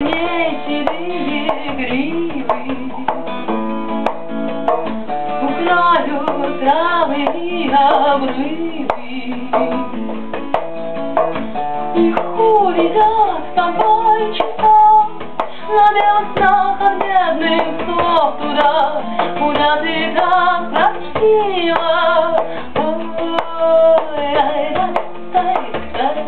Ней седые гривы У краю травы и обрывы И хулигат тобой часов На веснах от бедных слов туда Куда ты так красива Ой, ай, ай, ай, ай,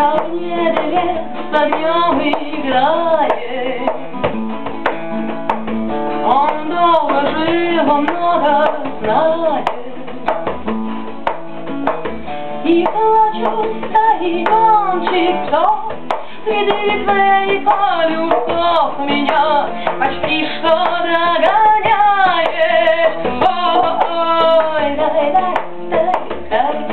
Моя любовь Моя А в небе с огнем играет Он долго жил, много знает И плачут стоит мальчик тот Среди твоих полюбов меня Почти что догоняет Ой, дай, дай, дай, дай,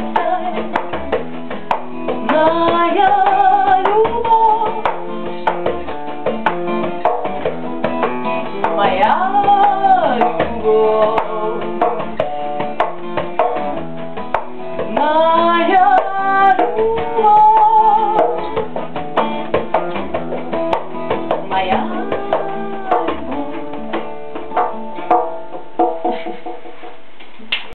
Maya.